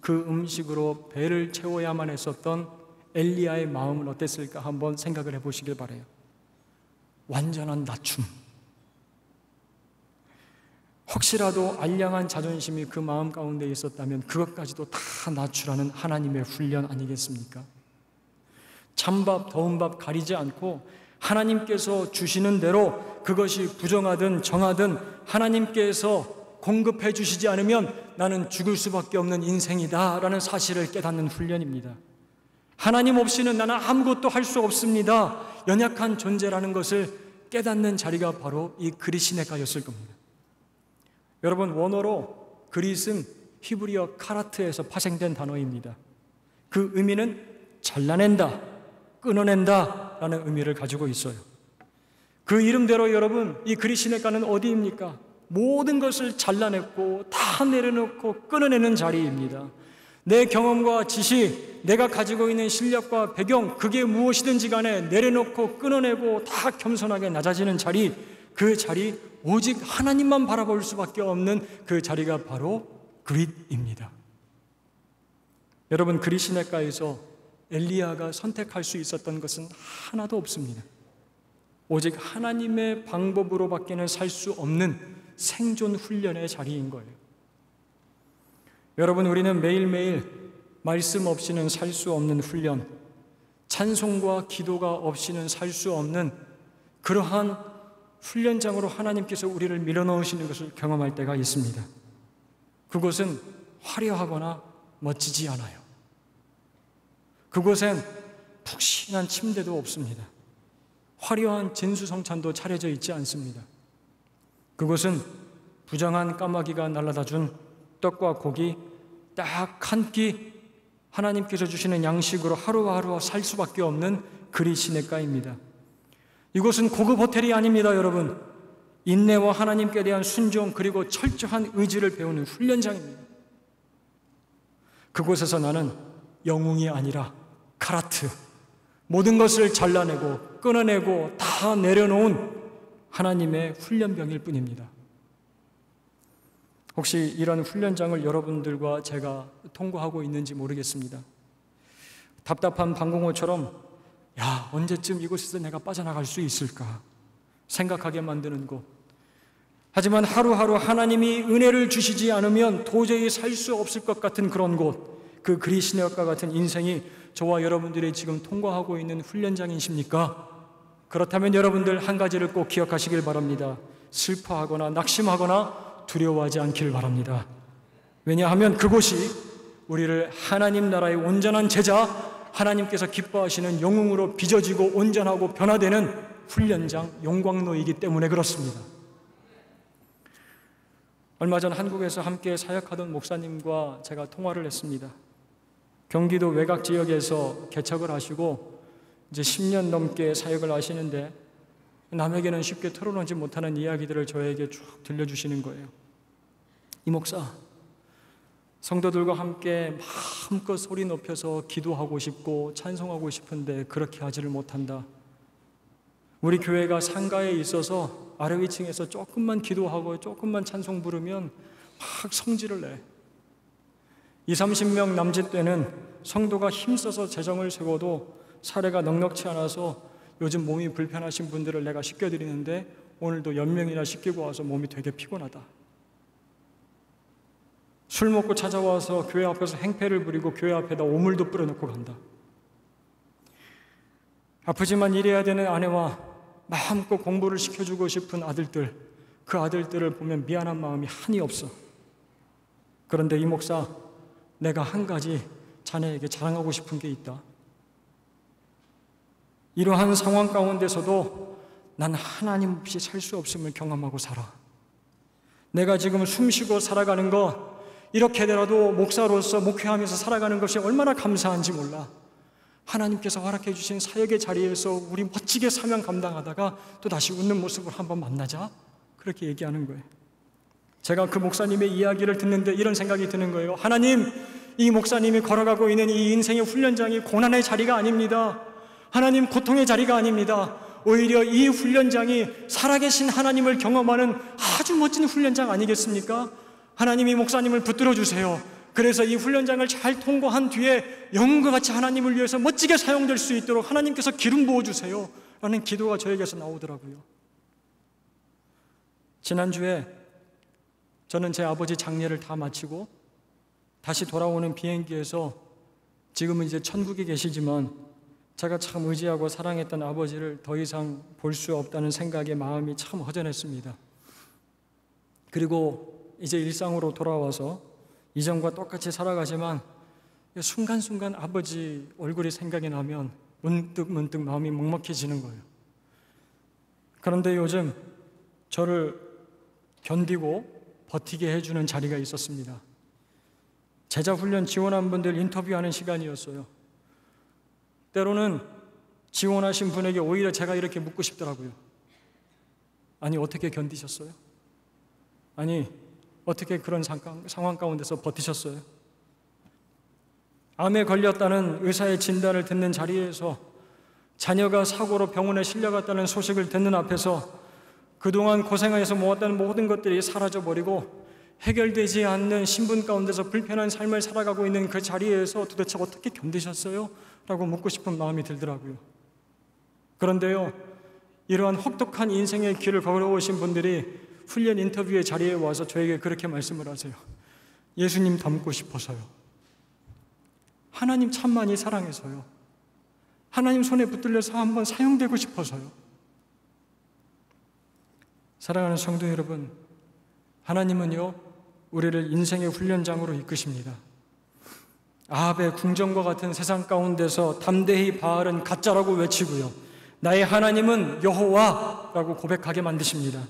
그 음식으로 배를 채워야만 했었던 엘리야의 마음은 어땠을까 한번 생각을 해 보시길 바래요. 완전한 낮춤. 혹시라도 알량한 자존심이 그 마음 가운데 있었다면 그것까지도 다 낮추라는 하나님의 훈련 아니겠습니까? 찬밥, 더운 밥 가리지 않고 하나님께서 주시는 대로 그것이 부정하든 정하든 하나님께서 공급해 주시지 않으면 나는 죽을 수밖에 없는 인생이다 라는 사실을 깨닫는 훈련입니다. 하나님 없이는 나는 아무것도 할 수 없습니다. 연약한 존재라는 것을 깨닫는 자리가 바로 이 그리시네가였을 겁니다. 여러분, 원어로 그릿은 히브리어 카라트에서 파생된 단어입니다. 그 의미는 잘라낸다, 끊어낸다 라는 의미를 가지고 있어요. 그 이름대로 여러분, 이 그리시네가는 어디입니까? 모든 것을 잘라냈고 다 내려놓고 끊어내는 자리입니다. 내 경험과 지식, 내가 가지고 있는 실력과 배경, 그게 무엇이든지 간에 내려놓고 끊어내고 다 겸손하게 낮아지는 자리, 그 자리, 오직 하나님만 바라볼 수밖에 없는 그 자리가 바로 그릿입니다. 여러분, 그리시네가에서 엘리야가 선택할 수 있었던 것은 하나도 없습니다. 오직 하나님의 방법으로밖에는 살 수 없는 생존 훈련의 자리인 거예요. 여러분, 우리는 매일매일 말씀 없이는 살 수 없는 훈련, 찬송과 기도가 없이는 살 수 없는 그러한 훈련장으로 하나님께서 우리를 밀어넣으시는 것을 경험할 때가 있습니다. 그곳은 화려하거나 멋지지 않아요. 그곳엔 푹신한 침대도 없습니다. 화려한 진수성찬도 차려져 있지 않습니다. 그곳은 부정한 까마귀가 날라다 준 떡과 고기 딱 한 끼 하나님께서 주시는 양식으로 하루하루 살 수밖에 없는 그리 시내가입니다. 이곳은 고급 호텔이 아닙니다, 여러분. 인내와 하나님께 대한 순종 그리고 철저한 의지를 배우는 훈련장입니다. 그곳에서 나는 영웅이 아니라 카라트, 모든 것을 잘라내고 끊어내고 다 내려놓은 하나님의 훈련병일 뿐입니다. 혹시 이런 훈련장을 여러분들과 제가 통과하고 있는지 모르겠습니다. 답답한 방공호처럼 야, 언제쯤 이곳에서 내가 빠져나갈 수 있을까 생각하게 만드는 곳. 하지만 하루하루 하나님이 은혜를 주시지 않으면 도저히 살 수 없을 것 같은 그런 곳, 그 그리시네역과 같은 인생이 저와 여러분들이 지금 통과하고 있는 훈련장이십니까? 그렇다면 여러분들 한 가지를 꼭 기억하시길 바랍니다. 슬퍼하거나 낙심하거나 두려워하지 않길 바랍니다. 왜냐하면 그곳이 우리를 하나님 나라의 온전한 제자, 하나님께서 기뻐하시는 영웅으로 빚어지고 온전하고 변화되는 훈련장, 영광로이기 때문에 그렇습니다. 얼마 전 한국에서 함께 사역하던 목사님과 제가 통화를 했습니다. 경기도 외곽 지역에서 개척을 하시고 이제 10년 넘게 사역을 하시는데 남에게는 쉽게 털어놓지 못하는 이야기들을 저에게 쭉 들려주시는 거예요. 이 목사, 성도들과 함께 마음껏 소리 높여서 기도하고 싶고 찬송하고 싶은데 그렇게 하지를 못한다. 우리 교회가 상가에 있어서 아래 위층에서 조금만 기도하고 조금만 찬송 부르면 막 성질을 내. 2, 30명 남짓 때는 성도가 힘써서 재정을 세워도 사례가 넉넉치 않아서 요즘 몸이 불편하신 분들을 내가 씻겨드리는데 오늘도 연명이나 씻기고 와서 몸이 되게 피곤하다. 술 먹고 찾아와서 교회 앞에서 행패를 부리고 교회 앞에다 오물도 뿌려놓고 간다. 아프지만 일해야 되는 아내와 마음껏 공부를 시켜주고 싶은 아들들, 그 아들들을 보면 미안한 마음이 한이 없어. 그런데 이 목사, 내가 한 가지 자네에게 자랑하고 싶은 게 있다. 이러한 상황 가운데서도 난 하나님 없이 살 수 없음을 경험하고 살아. 내가 지금 숨 쉬고 살아가는 것, 이렇게라도 목사로서 목회하면서 살아가는 것이 얼마나 감사한지 몰라. 하나님께서 허락해 주신 사역의 자리에서 우리 멋지게 사명 감당하다가 또 다시 웃는 모습을 한번 만나자. 그렇게 얘기하는 거예요. 제가 그 목사님의 이야기를 듣는데 이런 생각이 드는 거예요. 하나님, 이 목사님이 걸어가고 있는 이 인생의 훈련장이 고난의 자리가 아닙니다. 하나님 고통의 자리가 아닙니다. 오히려 이 훈련장이 살아계신 하나님을 경험하는 아주 멋진 훈련장 아니겠습니까? 하나님이 목사님을 붙들어 주세요. 그래서 이 훈련장을 잘 통과한 뒤에 영웅과 같이 하나님을 위해서 멋지게 사용될 수 있도록 하나님께서 기름 부어 주세요. 라는 기도가 저에게서 나오더라고요. 지난주에 저는 제 아버지 장례를 다 마치고 다시 돌아오는 비행기에서 지금은 이제 천국에 계시지만 제가 참 의지하고 사랑했던 아버지를 더 이상 볼 수 없다는 생각에 마음이 참 허전했습니다. 그리고 이제 일상으로 돌아와서 이전과 똑같이 살아가지만 순간순간 아버지 얼굴이 생각이 나면 문득 문득 마음이 먹먹해지는 거예요. 그런데 요즘 저를 견디고 버티게 해주는 자리가 있었습니다. 제자 훈련 지원한 분들 인터뷰하는 시간이었어요. 때로는 지원하신 분에게 오히려 제가 이렇게 묻고 싶더라고요. 아니, 어떻게 견디셨어요? 아니, 어떻게 그런 상황 가운데서 버티셨어요? 암에 걸렸다는 의사의 진단을 듣는 자리에서 자녀가 사고로 병원에 실려갔다는 소식을 듣는 앞에서 그동안 고생해서 모았다는 모든 것들이 사라져 버리고 해결되지 않는 신분 가운데서 불편한 삶을 살아가고 있는 그 자리에서 도대체 어떻게 견디셨어요? 라고 묻고 싶은 마음이 들더라고요. 그런데요, 이러한 혹독한 인생의 길을 걸어오신 분들이 훈련 인터뷰의 자리에 와서 저에게 그렇게 말씀을 하세요. 예수님 닮고 싶어서요. 하나님 참 많이 사랑해서요. 하나님 손에 붙들려서 한번 사용되고 싶어서요. 사랑하는 성도 여러분, 하나님은요, 우리를 인생의 훈련장으로 이끄십니다. 아합의 궁정과 같은 세상 가운데서 담대히 바알은 가짜라고 외치고요. 나의 하나님은 여호와라고 고백하게 만드십니다.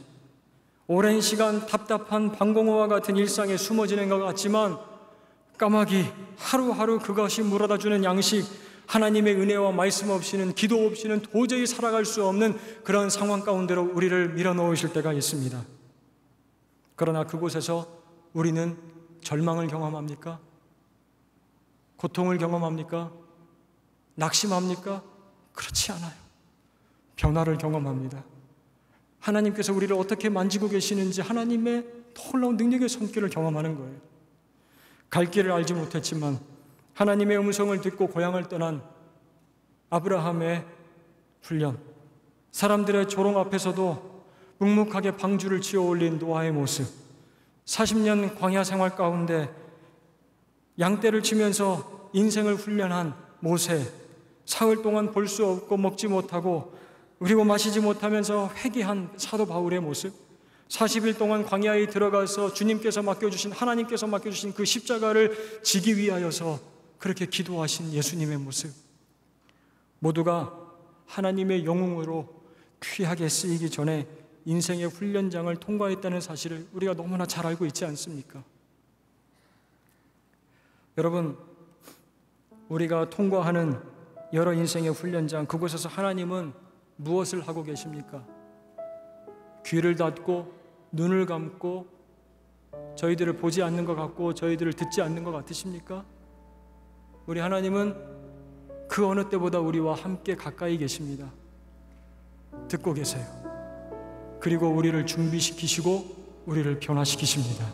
오랜 시간 답답한 방공호와 같은 일상에 숨어지는 것 같지만 까마귀 하루하루 그것이 물어다 주는 양식 하나님의 은혜와 말씀 없이는 기도 없이는 도저히 살아갈 수 없는 그런 상황 가운데로 우리를 밀어넣으실 때가 있습니다. 그러나 그곳에서 우리는 절망을 경험합니까? 고통을 경험합니까? 낙심합니까? 그렇지 않아요. 변화를 경험합니다. 하나님께서 우리를 어떻게 만지고 계시는지 하나님의 놀라운 능력의 손길을 경험하는 거예요. 갈 길을 알지 못했지만 하나님의 음성을 듣고 고향을 떠난 아브라함의 훈련, 사람들의 조롱 앞에서도 묵묵하게 방주를 지어 올린 노아의 모습, 40년 광야 생활 가운데 양떼를 치면서 인생을 훈련한 모세, 사흘 동안 볼 수 없고 먹지 못하고 그리고 마시지 못하면서 회개한 사도 바울의 모습, 40일 동안 광야에 들어가서 주님께서 맡겨주신 하나님께서 맡겨주신 그 십자가를 지기 위하여서 그렇게 기도하신 예수님의 모습 모두가 하나님의 영웅으로 귀하게 쓰이기 전에 인생의 훈련장을 통과했다는 사실을 우리가 너무나 잘 알고 있지 않습니까? 여러분, 우리가 통과하는 여러 인생의 훈련장, 그곳에서 하나님은 무엇을 하고 계십니까? 귀를 닫고 눈을 감고 저희들을 보지 않는 것 같고 저희들을 듣지 않는 것 같으십니까? 우리 하나님은 그 어느 때보다 우리와 함께 가까이 계십니다. 듣고 계세요. 그리고 우리를 준비시키시고 우리를 변화시키십니다.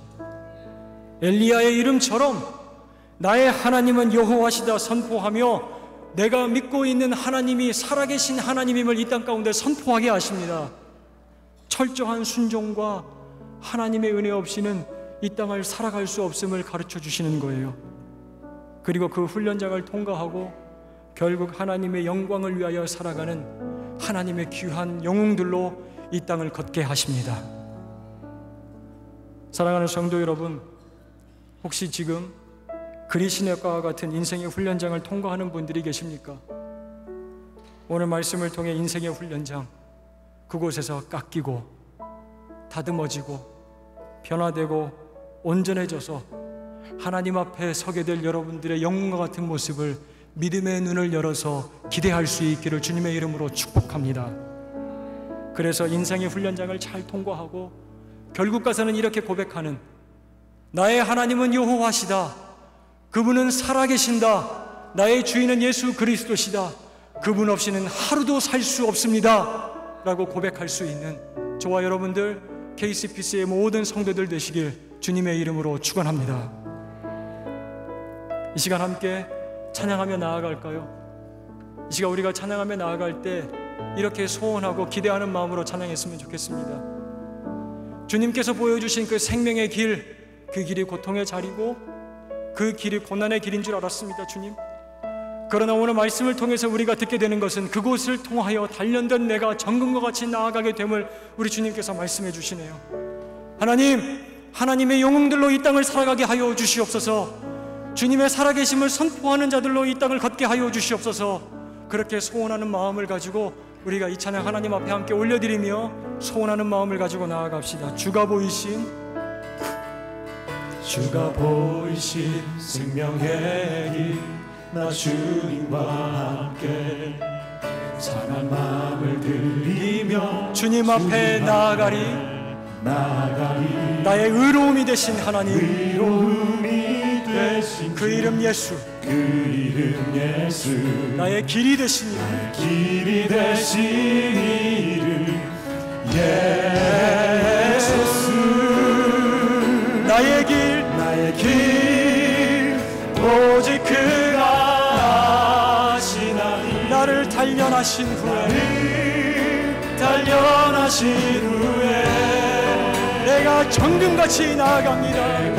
엘리야의 이름처럼 나의 하나님은 여호와시다 선포하며 내가 믿고 있는 하나님이 살아계신 하나님임을 이 땅 가운데 선포하게 하십니다. 철저한 순종과 하나님의 은혜 없이는 이 땅을 살아갈 수 없음을 가르쳐 주시는 거예요. 그리고 그 훈련장을 통과하고 결국 하나님의 영광을 위하여 살아가는 하나님의 귀한 영웅들로 이 땅을 걷게 하십니다. 사랑하는 성도 여러분, 혹시 지금 그리시네과 같은 인생의 훈련장을 통과하는 분들이 계십니까? 오늘 말씀을 통해 인생의 훈련장, 그곳에서 깎이고, 다듬어지고, 변화되고, 온전해져서 하나님 앞에 서게 될 여러분들의 영웅과 같은 모습을 믿음의 눈을 열어서 기대할 수 있기를 주님의 이름으로 축복합니다. 그래서 인생의 훈련장을 잘 통과하고 결국 가서는 이렇게 고백하는 나의 하나님은 여호와시다. 그분은 살아계신다. 나의 주인은 예수 그리스도시다. 그분 없이는 하루도 살 수 없습니다. 라고 고백할 수 있는 저와 여러분들 KCPC의 모든 성도들 되시길 주님의 이름으로 축원합니다. 이 시간 함께 찬양하며 나아갈까요? 이 시간 우리가 찬양하며 나아갈 때 이렇게 소원하고 기대하는 마음으로 찬양했으면 좋겠습니다. 주님께서 보여주신 그 생명의 길, 그 길이 고통의 자리고 그 길이 고난의 길인 줄 알았습니다, 주님. 그러나 오늘 말씀을 통해서 우리가 듣게 되는 것은 그곳을 통하여 단련된 내가 정금과 같이 나아가게 됨을 우리 주님께서 말씀해 주시네요. 하나님, 하나님의 영웅들로 이 땅을 살아가게 하여 주시옵소서. 주님의 살아계심을 선포하는 자들로 이 땅을 걷게 하여 주시옵소서. 그렇게 소원하는 마음을 가지고 우리가 이 찬양 하나님 앞에 함께 올려드리며 소원하는 마음을 가지고 나아갑시다. 주가 보이신 주가 보이신 생명의 길나 주님과 함께 상한 마음을 들이며 주님 앞에 나아가리 나가리 나의 의로움이 되신 하나님 의로움이 되신 그 이름 예수. 그 이름 예수. 나의 길이 되신 이름 길이 되신 이름 예수. 나의 길. 나의 길. 오직 그가 아시나니 나를 단련하신 후에. 단련하신 후에. 내가 정금같이 나아갑니다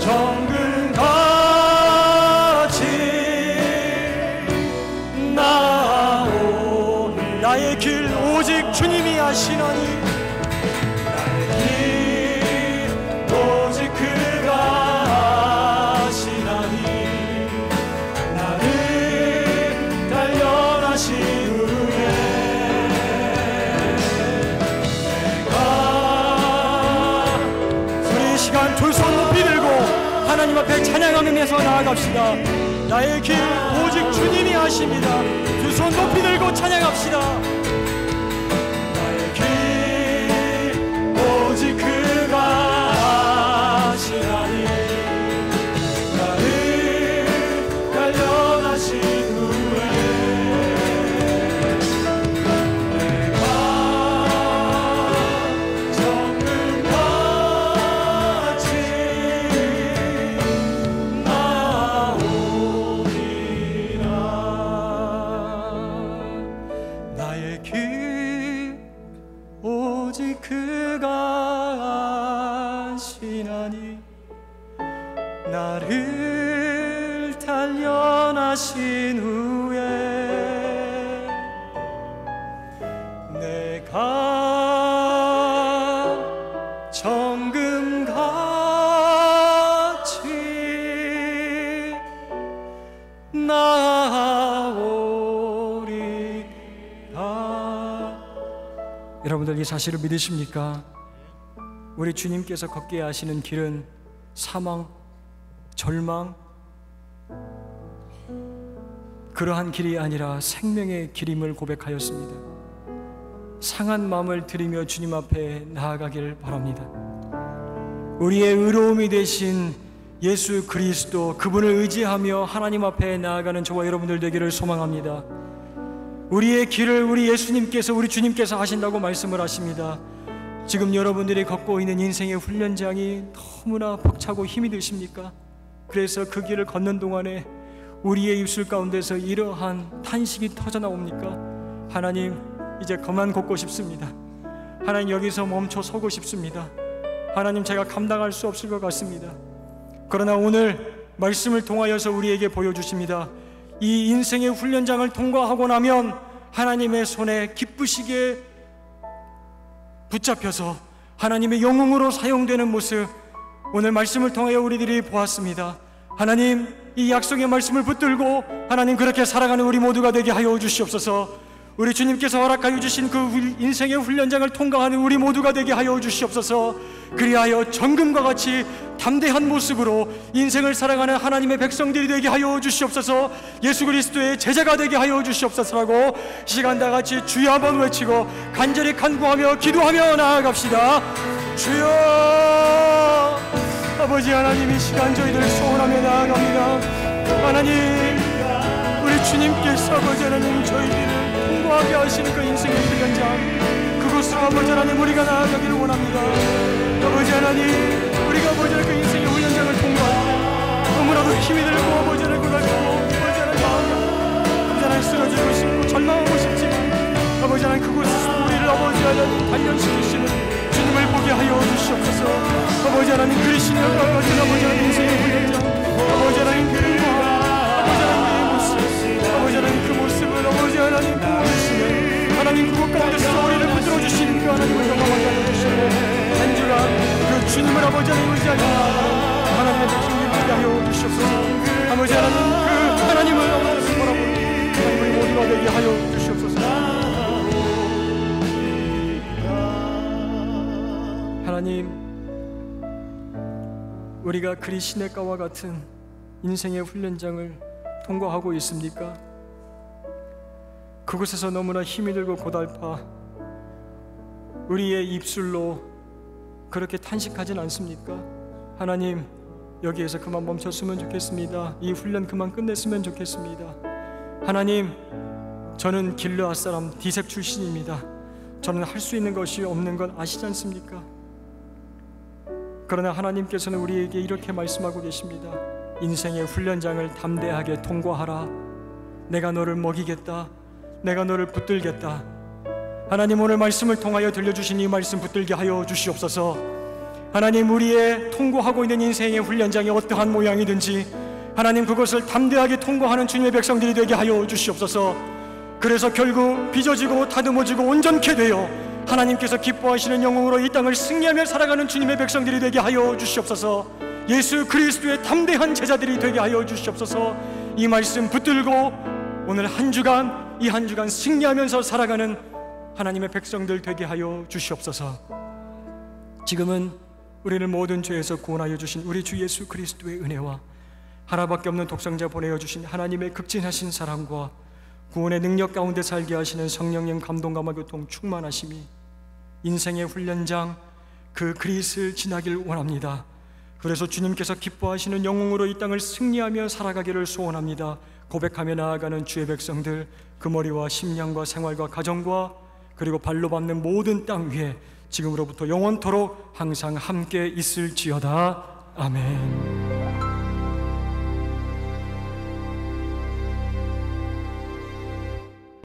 정금같이 나오니 나의 길 오직 주님이 아시나니. 시간 두손 높이 들고 하나님 앞에 찬양하면서 나아갑시다. 나의 길 오직 주님이 아십니다. 두 손 높이 들고 찬양합시다. 나의 길 오직 그 여러분들 이 사실을 믿으십니까? 우리 주님께서 걷게 하시는 길은 사망, 절망, 그러한 길이 아니라 생명의 길임을 고백하였습니다. 상한 마음을 들이며 주님 앞에 나아가길 바랍니다. 우리의 의로움이 되신 예수 그리스도 그분을 의지하며 하나님 앞에 나아가는 저와 여러분들 되기를 소망합니다. 우리의 길을 우리 예수님께서 우리 주님께서 하신다고 말씀을 하십니다. 지금 여러분들이 걷고 있는 인생의 훈련장이 너무나 벅차고 힘이 드십니까? 그래서 그 길을 걷는 동안에 우리의 입술 가운데서 이러한 탄식이 터져 나옵니까? 하나님, 이제 그만 걷고 싶습니다. 하나님, 여기서 멈춰 서고 싶습니다. 하나님, 제가 감당할 수 없을 것 같습니다. 그러나 오늘 말씀을 통하여서 우리에게 보여주십니다. 이 인생의 훈련장을 통과하고 나면 하나님의 손에 기쁘시게 붙잡혀서 하나님의 영웅으로 사용되는 모습 오늘 말씀을 통하여 우리들이 보았습니다. 하나님 이 약속의 말씀을 붙들고 하나님 그렇게 살아가는 우리 모두가 되게 하여 주시옵소서. 우리 주님께서 허락하여 주신 그 훌- 인생의 훈련장을 통과하는 우리 모두가 되게 하여 주시옵소서. 그리하여 정금과 같이 담대한 모습으로 인생을 살아가는 하나님의 백성들이 되게 하여 주시옵소서. 예수 그리스도의 제자가 되게 하여 주시옵소서라고 시간 다 같이 주여 한번 외치고 간절히 간구하며 기도하며 나아갑시다. 주여 아버지 하나님 이 시간 저희들 소원하며 나아갑니다. 하나님 우리 주님께서 아버지 하나님 저희들을 통과하게 하시는 그 인생의 훈련장 그곳으로 아버지 하나님 우리가 나아가기를 원합니다. 아버지 하나님 우리가 아버지 하나님 그 인생의 훈련 장을 통과할 때 너무나도 힘이 들고 아버지 하나님 보고 아버지 하나님 아버지 하나님 쓰러지고 싶고 절망하고 싶지만 아버지 하나님 그곳에서 우리를 아버지 하나님 단련시키시는 주님을 보게 하여 주시옵소서. 아버지 하나님 그리시는 아버지 하나님 인생의 훈련장. 아버지 하나님 그아 하나님 보호주시는 하나님 그곳 가운데서 우리를 붙들어 주시는 그 하나님을 영광하게 하여 주시고 한 주간 그 주님을 아버지 하나님 의지하며 하나님의 백성이 되게 하여 주시옵소서 아버지 하나님 그 하나님을 아버지 바라보는 우리 모두가 되게 하여 주시옵소서. 하나님 우리가 그리 시냇가와 같은 인생의 훈련장을 통과하고 있습니까? 그곳에서 너무나 힘이 들고 고달파 우리의 입술로 그렇게 탄식하진 않습니까? 하나님 여기에서 그만 멈췄으면 좋겠습니다. 이 훈련 그만 끝냈으면 좋겠습니다. 하나님 저는 길르앗 사람 디셉 출신입니다. 저는 할 수 있는 것이 없는 건 아시지 않습니까? 그러나 하나님께서는 우리에게 이렇게 말씀하고 계십니다. 인생의 훈련장을 담대하게 통과하라. 내가 너를 먹이겠다. 내가 너를 붙들겠다. 하나님 오늘 말씀을 통하여 들려주신 이 말씀 붙들게 하여 주시옵소서. 하나님 우리의 통과하고 있는 인생의 훈련장이 어떠한 모양이든지 하나님 그것을 담대하게 통과하는 주님의 백성들이 되게 하여 주시옵소서. 그래서 결국 빚어지고 다듬어지고 온전케 되어 하나님께서 기뻐하시는 영웅으로 이 땅을 승리하며 살아가는 주님의 백성들이 되게 하여 주시옵소서. 예수 그리스도의 담대한 제자들이 되게 하여 주시옵소서. 이 말씀 붙들고 오늘 한 주간 이 한 주간 승리하면서 살아가는 하나님의 백성들 되게 하여 주시옵소서. 지금은 우리를 모든 죄에서 구원하여 주신 우리 주 예수 그리스도의 은혜와 하나밖에 없는 독생자 보내어 주신 하나님의 극진하신 사랑과 구원의 능력 가운데 살게 하시는 성령님 감동감화 교통 충만하심이 인생의 훈련장 그 그리스를 지나길 원합니다. 그래서 주님께서 기뻐하시는 영웅으로 이 땅을 승리하며 살아가기를 소원합니다. 고백하며 나아가는 주의 백성들 그 머리와 심령과 생활과 가정과 그리고 발로 밟는 모든 땅 위에 지금으로부터 영원토록 항상 함께 있을지어다. 아멘.